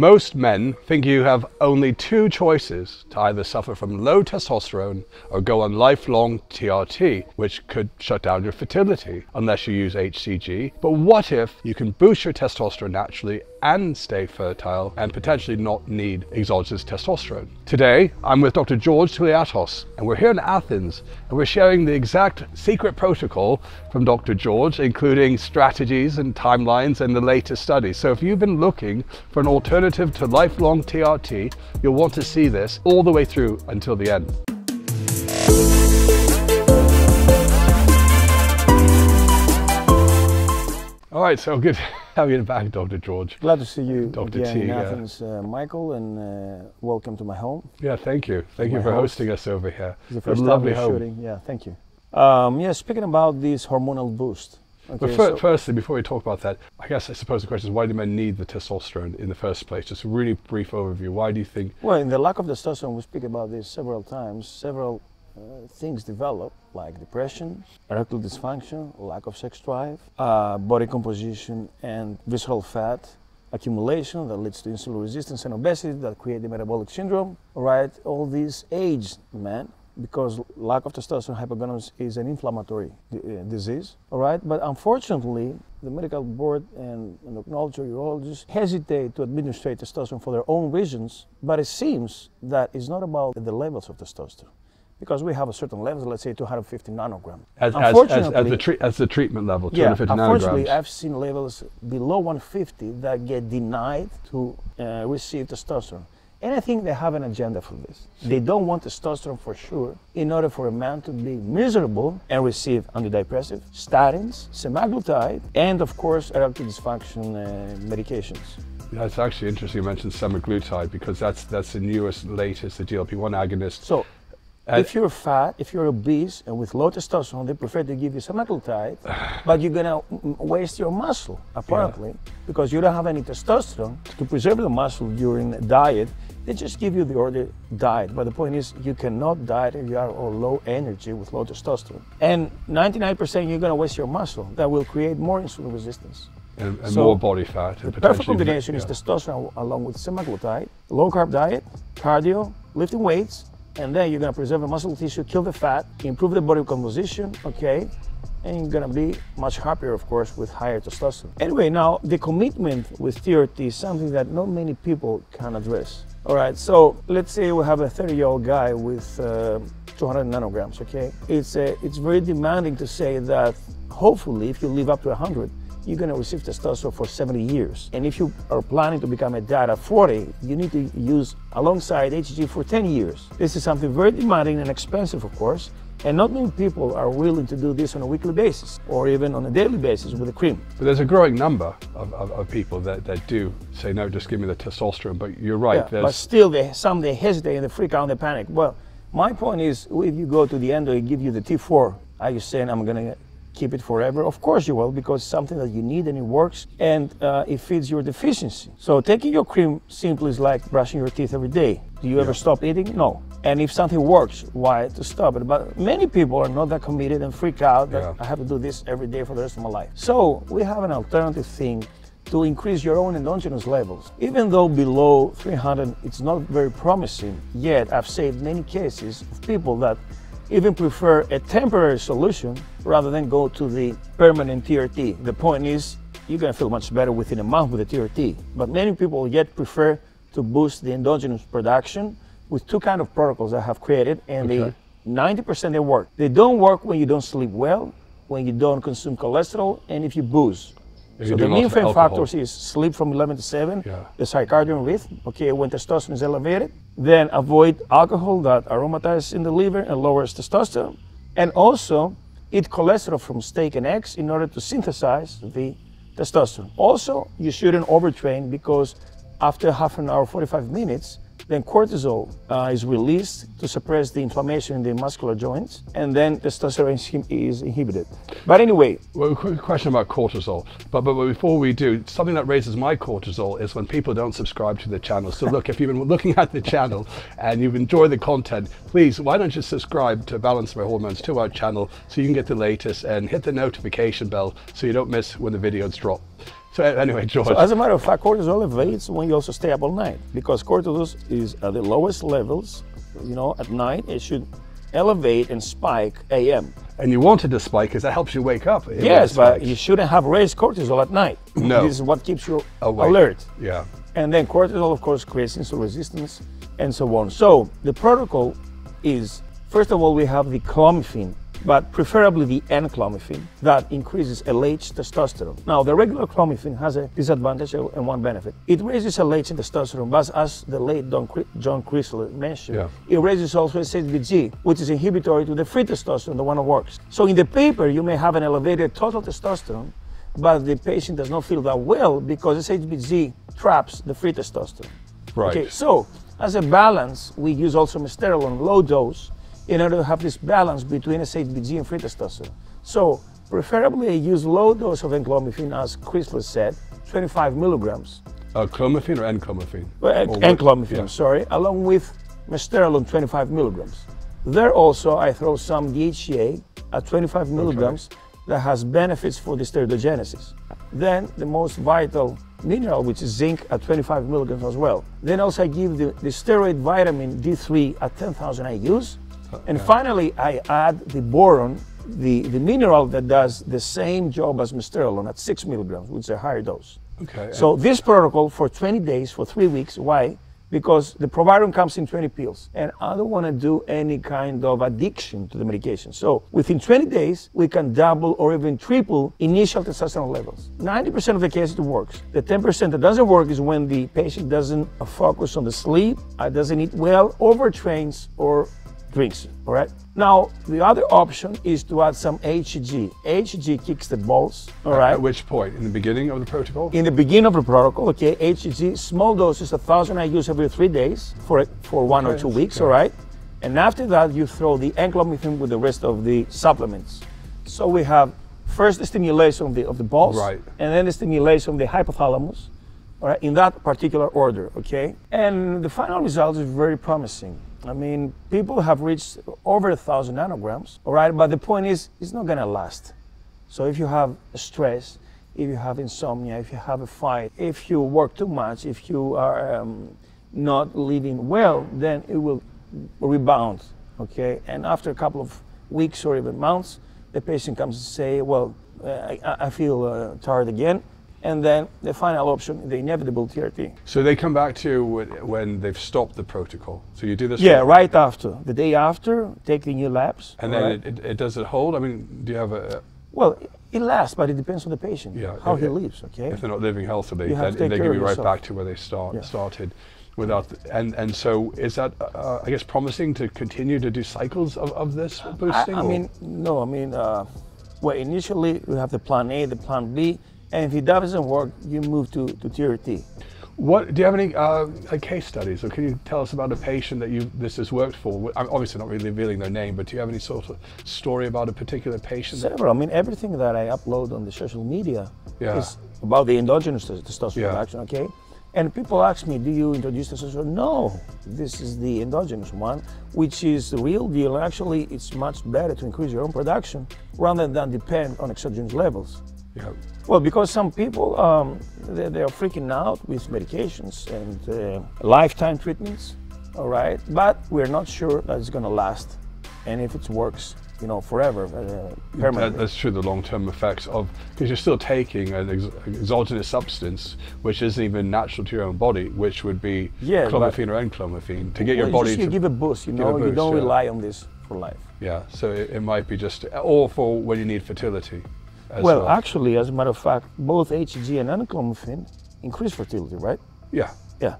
Most men think you have only two choices to either suffer from low testosterone or go on lifelong TRT, which could shut down your fertility unless you use HCG. But what if you can boost your testosterone naturally and stay fertile and potentially not need exogenous testosterone? Today, I'm with Dr. George Touliatos, and we're here in Athens, and we're sharing the exact secret protocol from Dr. George, including strategies and timelines and the latest studies. So if you've been looking for an alternative to lifelong TRT, you'll want to see this all the way through until the end. All right, so good having you back, Dr. George. Glad to see you Dr. T, in yeah. Athens, uh, Michael, and uh, welcome to my home. Yeah, thank you. Thank you for host. hosting us over here. It's the A first time lovely home. shooting. Yeah, thank you. Um, yeah, speaking about this hormonal boost. But fir- so- firstly, before we talk about that, I guess I suppose the question is why do men need the testosterone in the first place? Just a really brief overview. Why do you think? well, in the lack of the testosterone, we speak about this several times. Several things develop, like depression, erectile dysfunction, lack of sex drive, uh, body composition, and visceral fat accumulation that leads to insulin resistance and obesity that create the metabolic syndrome. Right, all these age men because lack of testosterone hypogonadism is an inflammatory uh, disease. All right, but unfortunately, the medical board and endocrinology urologists hesitate to administer testosterone for their own reasons. But it seems that it's not about the levels of testosterone. Because we have a certain level, let's say 250 nanogram. As, as, as, as, Unfortunately- the tre- as the treatment level, yeah, 250 unfortunately, nanograms. I've seen levels below 150 that get denied to uh, receive testosterone. And I think they have an agenda for this. They don't want testosterone for sure in order for a man to be miserable and receive antidepressive, statins, semaglutide, and of course, erectile dysfunction uh, medications. Yeah, it's actually interesting you mentioned semaglutide because that's that's the newest, latest, the GLP-1 agonist. So, if you're fat, if you're obese, and with low testosterone, they prefer to give you semaglutide, but you're gonna waste your muscle apparently because you don't have any testosterone to preserve the muscle during diet. They just give you the order diet, but the point is you cannot diet if you are on low energy with low testosterone. And 99% you're gonna waste your muscle. That will create more insulin resistance. and, and so more body fat. The and perfect potentially- combination is testosterone along with semaglutide, low carb diet, cardio, lifting weights, and then you're gonna preserve the muscle tissue, kill the fat, improve the body composition, okay? And you're gonna be much happier, of course, with higher testosterone. Anyway, now the commitment with TRT is something that not many people can address. All right, so let's say we have a 30 year old guy with uh, 200 nanograms, okay? It's, uh, it's very demanding to say that hopefully, if you live up to 100, you're going to receive testosterone for 70 years. And if you are planning to become a dad at 40, you need to use alongside HG for 10 years. This is something very demanding and expensive, of course. And not many people are willing to do this on a weekly basis or even on a daily basis with a cream. But there's a growing number of, of, of people that, that do say, no, just give me the testosterone. But you're right. Yeah, but still, they, some they hesitate and they freak out and they panic. Well, my point is, if you go to the end and give you the T4, are you saying I'm going to keep it forever? Of course you will, because it's something that you need and it works and uh, it feeds your deficiency. So taking your cream simply is like brushing your teeth every day. Do you ever stop eating? No. And if something works, why to stop it? But many people are not that committed and freak out that Yeah. I have to do this every day for the rest of my life. So we have an alternative thing to increase your own endogenous levels. Even though below 300 it's not very promising, yet I've saved many cases of people that even prefer a temporary solution rather than go to the permanent TRT. The point is, you're gonna feel much better within a month with the TRT. But many people yet prefer to boost the endogenous production with two kind of protocols I have created, and Okay. they 90% they work. They don't work when you don't sleep well, when you don't consume cholesterol, and if you booze. So the main lots of main alcohol. factors is sleep from 11 to 7, Yeah. the circadian rhythm, okay, when testosterone is elevated, then avoid alcohol that aromatizes in the liver and lowers testosterone, and also eat cholesterol from steak and eggs in order to synthesize the testosterone. Also, you shouldn't overtrain because after half an hour, 45 minutes, then cortisol uh, is released to suppress the inflammation in the muscular joints, and then testosterone is inhibited. But anyway, Well, a quick question about cortisol. But, but before we do, something that raises my cortisol is when people don't subscribe to the channel. So look, if you've been looking at the channel and you've enjoyed the content, please, why don't you subscribe to Balance My Hormones to our channel so you can get the latest and hit the notification bell so you don't miss when the videos drop. So anyway, George. So as a matter of fact, cortisol elevates when you also stay up all night because cortisol is at the lowest levels. You know, at night it should elevate and spike AM. and you wanted to spike because that helps you wake up. It Yes, but you shouldn't have raised cortisol at night. No. This is what keeps you Awake. alert. Yeah. And then cortisol, of course, creates insulin resistance and so on. So the protocol is first of all, we have the clomiphene, but preferably the N-clomiphene that increases LH testosterone. Now, the regular clomiphene has a disadvantage and one benefit. It raises LH and testosterone, but as the late Don John Crisler mentioned, Yeah. it raises also SHBG, which is inhibitory to the free testosterone, the one that works. So in the paper, you may have an elevated total testosterone, but the patient does not feel that well because SHBG traps the free testosterone. Right. Okay, so as a balance, we use also mesterolone low dose in order to have this balance between SHBG and free testosterone. So preferably I use low dose of enclomiphene, as Crisler said, 25 milligrams. Uh, clomiphene or N-clomiphene? Well, enclomiphene, yeah. Sorry, along with mesterolone 25 milligrams. There also I throw some DHEA at 25 milligrams that has benefits for the steroidogenesis. Then the most vital mineral, which is zinc at 25 milligrams as well. Then also I give the, the steroid vitamin D3 at 10,000 IUs. And finally, I add the boron, the, the mineral that does the same job as mesterolone at 6 milligrams, which is a higher dose. Okay. So this protocol for 20 days, for three weeks. Why? Because the proviron comes in 20 pills, and I don't want to do any kind of addiction to the medication. So within 20 days, we can double or even triple initial testosterone levels. 90% of the cases it works. The 10% that doesn't work is when the patient doesn't focus on the sleep, uh, doesn't eat well, overtrains, or drinks. All right. Now the other option is to add some HG. HG kicks the balls. All right. At which point? In the beginning of the protocol? In the beginning of the protocol, okay, HG, small doses, a thousand IUs every three days for for one or two weeks, okay. all right. And after that, you throw the enclomiphene with the rest of the supplements. So we have first the stimulation of the of the balls, Right. and then the stimulation of the hypothalamus, all right, in that particular order, okay. And the final result is very promising. I mean, people have reached over a thousand nanograms, all right. But the point is, it's not gonna last. So if you have stress, if you have insomnia, if you have a fight, if you work too much, if you are um, not living well, then it will rebound. Okay, and after a couple of weeks or even months, the patient comes to say, "Well, uh, I, I feel uh, tired again," and then the final option, the inevitable TRT. So they come back to you when, they've stopped the protocol. So you do this. Yeah, right after the day after, take the new labs. And then alright? it, it, it does it hold? I mean, do you have a well, it- lasts, but it depends on the patient, Yeah, how it- he lives. Okay. if they're not living healthily, then they give you right back to where they start Yeah. started. Without the, and and so is that uh, I guess promising to continue to do cycles of, of this I, boosting? I or- mean, no, I mean, uh, well, initially we have the plan A, the plan B, and if it doesn't work, you move to, to TRT. What do you have any uh, like case studies, or can you tell us about a patient that you this has worked for? I'm obviously not really revealing their name, but do you have any sort of story about a particular patient? Several, I mean, everything that I upload on the social media Yeah. is about the endogenous tes- testosterone Yeah. production, okay? And people ask me, do you introduce testosterone? No, this is the endogenous one, which is the real deal. Actually, it's much better to increase your own production rather than depend on exogenous levels. Yeah. Well, because some people um, they, they are freaking out with medications and uh, lifetime treatments, all right. But we're not sure that it's going to last, and if it works, you know, forever, uh, That, that's true. The long-term effects of because you're still taking an ex- exogenous substance which isn't even natural to your own body, which would be Yeah, clomiphene or N-clomiphene to get your body just you to give a boost. You know, you don't yeah. rely on this for life. yeah. So it, it might be just or for when you need fertility. Well, well, actually, as a matter of fact, both HG and N-clomiphene increase fertility, right? yeah. Yeah.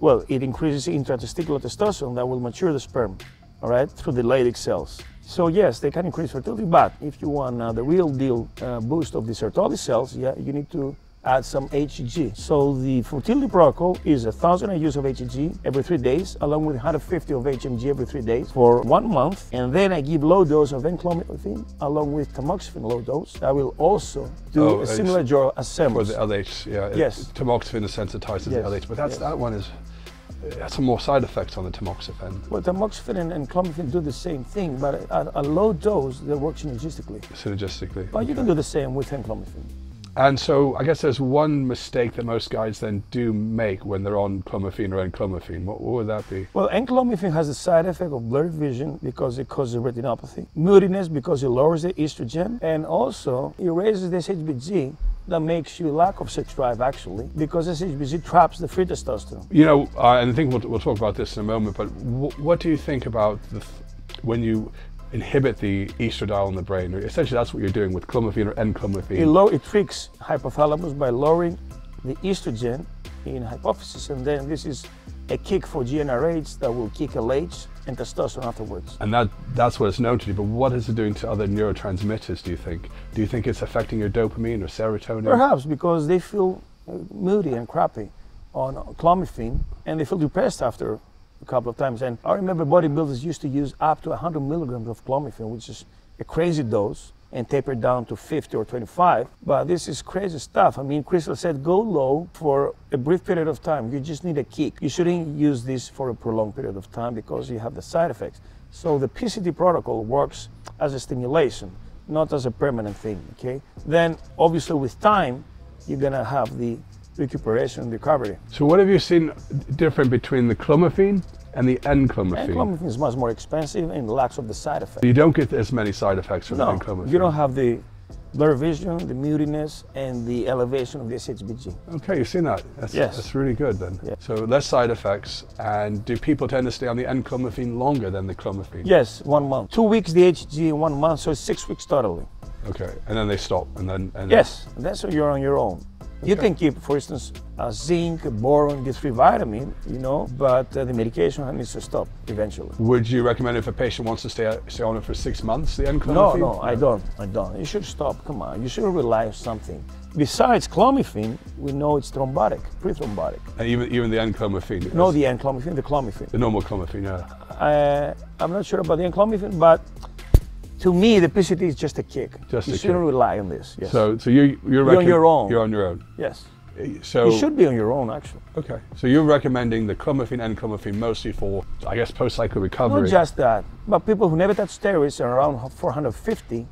Well, it increases intratesticular testosterone that will mature the sperm, all right, through the Leydig cells. So yes, they can increase fertility, but if you want uh, the real deal uh, boost of the Sertoli cells, yeah, you need to add some HG. So the fertility protocol is a thousand IUs of HG every three days, along with 150 of HMG every three days for one month, and then I give low dose of enclomiphene along with tamoxifen low dose. I will also do Oh, a similar job as For the LH, yeah. it- Yes. Tamoxifen is sensitized to Yes, the LH, but that's yes. that one is has some more side effects on the tamoxifen Well, tamoxifen and, and clomiphene do the same thing, but at a low dose, they work synergistically. synergistically. But you can do the same with enclomiphene. And so I guess there's one mistake that most guys then do make when they're on clomiphene or enclomiphene. What, what would that be? Well, enclomiphene has a side effect of blurred vision because it causes retinopathy, moodiness because it lowers the estrogen, and also it raises the SHBG that makes you lack of sex drive actually because SHBG traps the free testosterone. You know, uh, and I think we'll, we'll talk about this in a moment, but what do you think about the th- when you inhibit the estradiol in the brain? Essentially, that's what you're doing with clomiphene or enclomiphene. It, low, it tricks hypothalamus by lowering the estrogen in hypophysis, and then this is a kick for GnRH that will kick LH and testosterone afterwards. And that that's what it's known to do. But what is it doing to other neurotransmitters? Do you think? Do you think it's affecting your dopamine or serotonin? Perhaps because they feel uh, moody and crappy on clomiphene, and they feel depressed after a couple of times. And I remember bodybuilders used to use up to 100 milligrams of clomiphene, which is a crazy dose, and taper down to 50 or 25. But this is crazy stuff. I mean, Crisler said go low for a brief period of time. You just need a kick. You shouldn't use this for a prolonged period of time because you have the side effects. So the PCT protocol works as a stimulation, not as a permanent thing. Okay. Then obviously with time, you're gonna have the recuperation and recovery. So what have you seen different between the clomiphene and the And enclomiphene? clomiphene is much more expensive and lacks of the side effects. you don't get as many side effects from No, enclomiphene. you don't have the blur vision, the moodiness, and the elevation of the SHBG. Okay, you've seen that. That's, Yes. that's really good then. Yeah. So less side effects, and do people tend to stay on the enclomiphene longer than the clomiphene? Yes, one month. Two weeks the HG one month, so it's six weeks totally. Okay, and then they stop, and then and Yes, And that's when you're on your own. You Okay. can keep, for instance, uh, zinc, boron, D3 vitamin, you know, but uh, the medication needs to stop eventually. Would you recommend if a patient wants to stay stay on it for six months, the end No, no, I don't. I don't. You should stop. Come on. You should rely on something. Besides clomiphene, we know it's thrombotic, pre-thrombotic. And even even the enclomiphene. No, the enclomiphene, the clomiphene. the normal clomiphene. Yeah. Uh, I'm not sure about the enclomiphene, but to me, the PCT is just a kick. Just you a shouldn't kick. rely on this. Yes. So so you you're, You're on your own. You're on your own. yes. Uh, so You should be on your own, actually. okay. So you're recommending the clomiphene and clomiphene mostly for I guess post cycle recovery. Not just that, but people who never touch steroids are around 450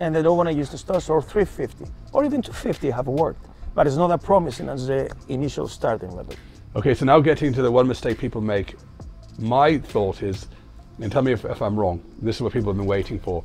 and they don't want to use the testosterone or 350 or even 250 have worked. But it's not that promising as the initial starting level. Okay, so now getting to the one mistake people make. My thought is, and tell me if, if I'm wrong, this is what people have been waiting for.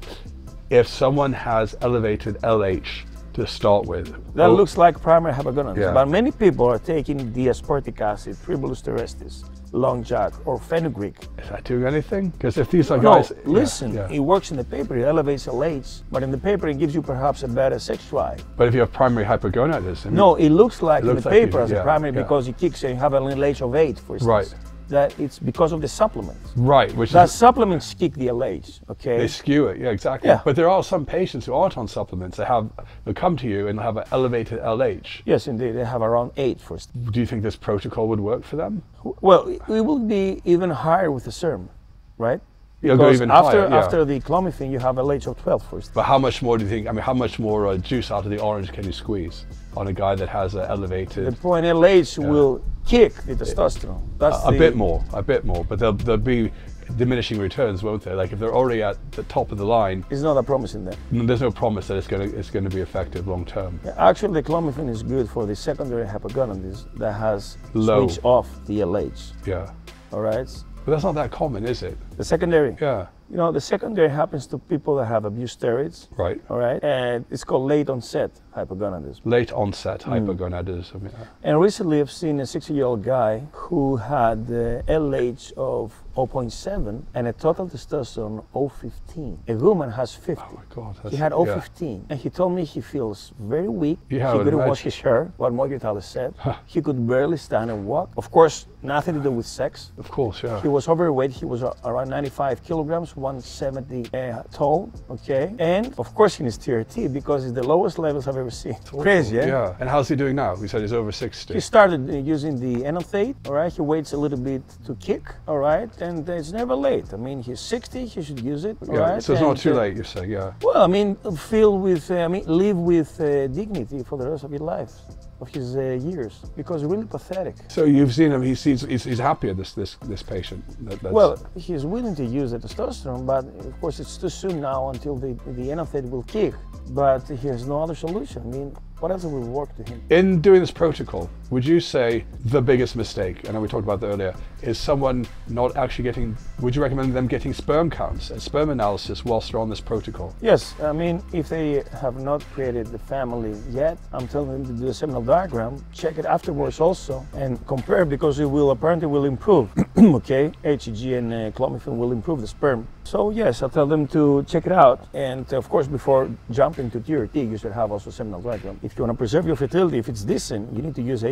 If someone has elevated LH to start with, That oh, looks like primary hypogonadism. Yeah. But many people are taking D-aspartic acid, Tribulus terrestris, long jack, or fenugreek. is that doing anything? Because if these are No, guys, yeah, listen, yeah. it works in the paper, it elevates LH, but in the paper it gives you perhaps a better sex drive. But if you have primary hypogonadism, No, it looks like in looks the like paper you- as yeah, a primary yeah. because it kicks and you have an LH of 8, for instance. Right. That it's because of the supplements. right, which That is supplements kick the LH, okay? they skew it. Yeah, exactly. Yeah. But there are some patients who aren't on supplements. They have they come to you and have an elevated LH. Yes, indeed, they have around 8 for instance. Do you think this protocol would work for them? Well, it it will be even higher with the serum, right? It'll go Because even after, higher, yeah. after the clomiphene, you have a LH of 12 for instance. But how much more do you think? I mean, how much more uh, juice out of the orange can you squeeze on a guy that has an elevated? The point LH will kick the testosterone. That's a the, bit more, a bit more, but there'll, there'll be diminishing returns, won't there? Like if they're already at the top of the line, It's not that promising then. n- there's no promise that it's going to it's going to be effective long term. Yeah, Actually, the clomiphene is good for the secondary hypogonadism that has Low. switched off the LH. Yeah, All right. but that's not that common, is it? The secondary. Yeah, You know, the secondary happens to people that have abused steroids. right. All right. And it's called late onset hypogonadism. Late onset Hmm. hypogonadism. Yeah. And recently, I've seen a 60-year-old guy who had the LH of 0.7 and a total testosterone of 015. A woman has 50. Oh my God. He had yeah. and he told me he feels very weak. Yeah, he couldn't wash his hair, what Morgentaler said. he could barely stand and walk. Of course, nothing to do with sex. Of course, yeah. He was overweight. He was around 95 kilograms, 170 uh, tall. Okay, and of course in his TRT because it's the lowest levels I've ever seen. Crazy, yeah. Yeah. And how's he doing now? He said he's over 60. He started uh, using the enanthate, all right? He waits a little bit to kick, all right? And it's never late. I mean, he's 60, he should use it, all yeah. right? So it's not too uh, late, you say, yeah. Well, I mean, feel with, uh, I mean, live with uh, dignity for the rest of your life, of his uh, years, because really pathetic. So you've seen him. He sees. He's, he's happier. This this this patient. That, that's, Well, he's willing to use the testosterone, but of course it's too soon now until the, the enanthate will kick. But he has no other solution. I mean, What else will work to him? In doing this protocol, would you say the biggest mistake, I know we talked about that earlier, is someone not actually getting, would you recommend them getting sperm counts and sperm analysis whilst they're on this protocol? Yes, I mean, if they have not created the family yet, I'm telling them to do a seminal diagram, check it afterwards also, and compare because it will apparently will improve. okay, HCG and uh, clomiphene will improve the sperm. So yes, I'll tell them to check it out, and of course, before jumping to TRT, you should have also seminal diagram. If you want to preserve your fertility, if it's decent, you need to use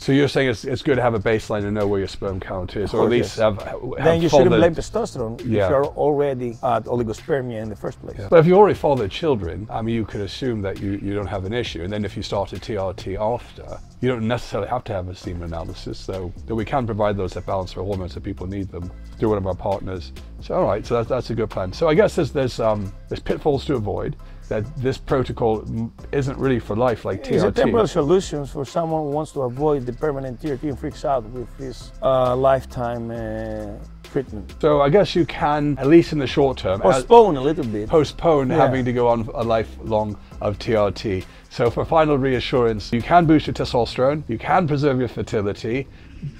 So you're saying it's, it's good to have a baseline to know where your sperm count is, or at least yes. have, have Then you shouldn't blame testosterone Yeah. if you're already at oligospermia in the first place. But if you already fathered children, I mean, you could assume that you, you don't have an issue. And then if you start a TRT after, you don't necessarily have to have a semen analysis. So that we can provide those that balance for hormones if people need them through one of our partners. So all right, so that's, that's a good plan. So I guess there's there's um, there's pitfalls to avoid. That this protocol isn't really for life like TRT. It's a temporary solution for someone who wants to avoid the permanent TRT and freaks out with this uh, lifetime uh, treatment. So I guess you can, at least in the short term, Postpone a little bit. postpone Yeah. having to go on a lifelong of TRT. So for final reassurance, you can boost your testosterone, you can preserve your fertility,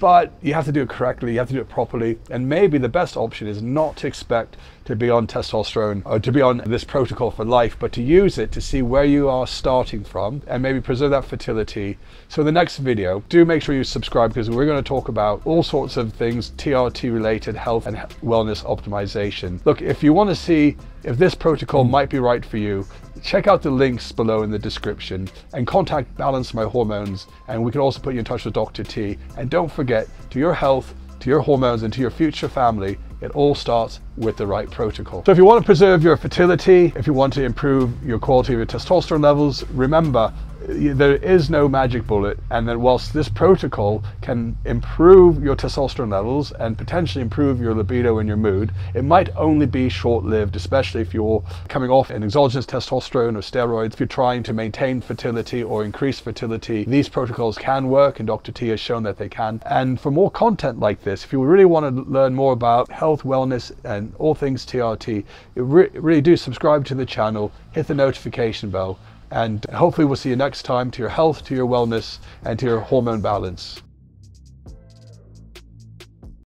but you have to do it correctly, you have to do it properly, and maybe the best option is not to expect to be on testosterone or to be on this protocol for life, but to use it to see where you are starting from and maybe preserve that fertility. So the next video, do make sure you subscribe because we're going to talk about all sorts of things TRT related health and wellness optimization. Look, if you want to see if this protocol might be right for you, check out the links below in the description and contact Balance My Hormones and we can also put you in touch with Dr. T. And don't forget, to your health, to your hormones and to your future family, it all starts with the right protocol. So if you want to preserve your fertility, if you want to improve your quality of your testosterone levels, remember there is no magic bullet and that whilst this protocol can improve your testosterone levels and potentially improve your libido and your mood, it might only be short-lived, especially if you're coming off an exogenous testosterone or steroids, if you're trying to maintain fertility or increase fertility, these protocols can work and Dr. T has shown that they can. And for more content like this, if you really want to learn more about health, wellness, and all things TRT, re- really do subscribe to the channel, hit the notification bell, and hopefully we'll see you next time to your health, to your wellness, and to your hormone balance.